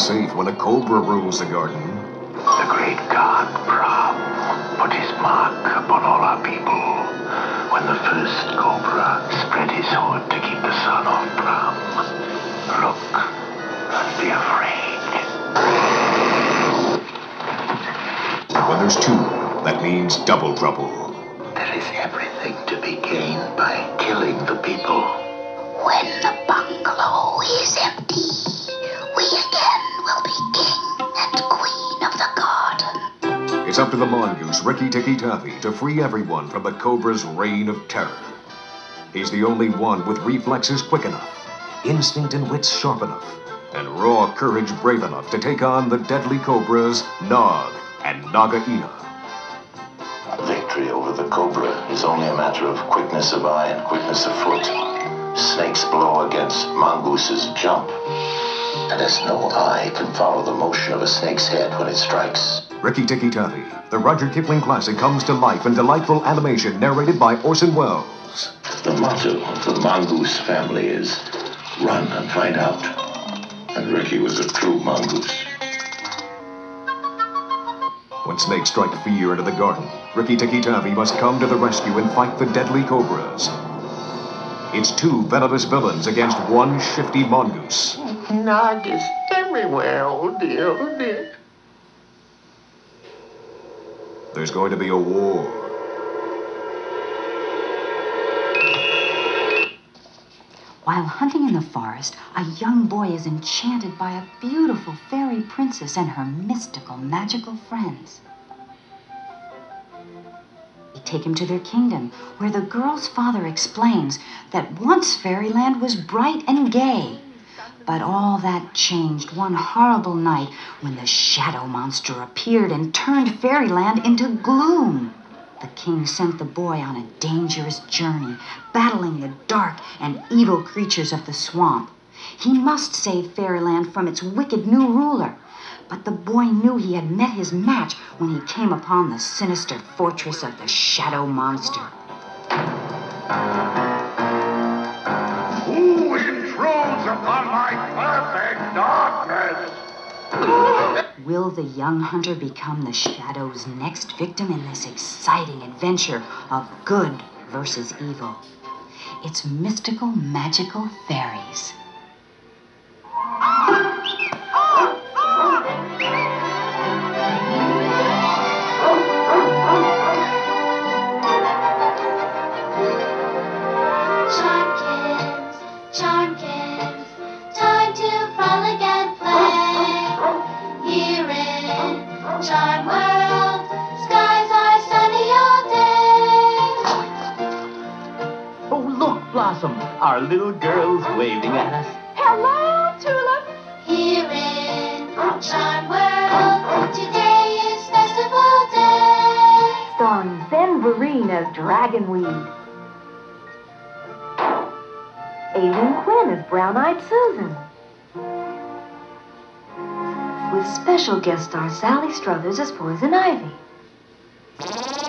unsafe when a cobra rules the garden. The great god Brahm put his mark upon all our people when the first cobra spread his hood to keep the sun off Brahm. Look and be afraid. When there's two, that means double trouble. There is everything to be gained by killing the people. Up to the mongoose, Rikki-Tikki-Tavi, to free everyone from the cobra's reign of terror. He's the only one with reflexes quick enough, instinct and wits sharp enough, and raw courage brave enough to take on the deadly cobras, Nag and Nagaina. Victory over the cobra is only a matter of quickness of eye and quickness of foot. Snake's blow against Mongoose's jump. And as no eye can follow the motion of a snake's head when it strikes. Rikki-Tikki-Tavi, the Rudyard Kipling classic comes to life in delightful animation narrated by Orson Welles. The motto of the mongoose family is run and find out. And Ricky was a true mongoose. When snakes strike fear into the garden, Rikki-Tikki-Tavi must come to the rescue and fight the deadly cobras. It's two venomous villains against one shifty mongoose. Nag is everywhere, oh dear, oh dear. There's going to be a war. While hunting in the forest, a young boy is enchanted by a beautiful fairy princess and her mystical, magical friends. They take him to their kingdom, where the girl's father explains that once fairyland was bright and gay. But all that changed one horrible night when the shadow monster appeared and turned fairyland into gloom. The king sent the boy on a dangerous journey, battling the dark and evil creatures of the swamp. He must save fairyland from its wicked new ruler. But the boy knew he had met his match when he came upon the sinister fortress of the shadow monster. Who intrudes upon my darkness? Will the young hunter become the Shadow's next victim in this exciting adventure of good versus evil? It's mystical, magical fairies. Charmkins, Charmkins, in Charm World, skies are sunny all day. Oh, look, Blossom, our little girl's waving at us. Hello, Tulip. Here in Charm World, today is festival day. Starring Ben Vereen as Dragonweed. Aileen Quinn as Brown Eyed Susan. With special guest star Sally Struthers as Poison Ivy.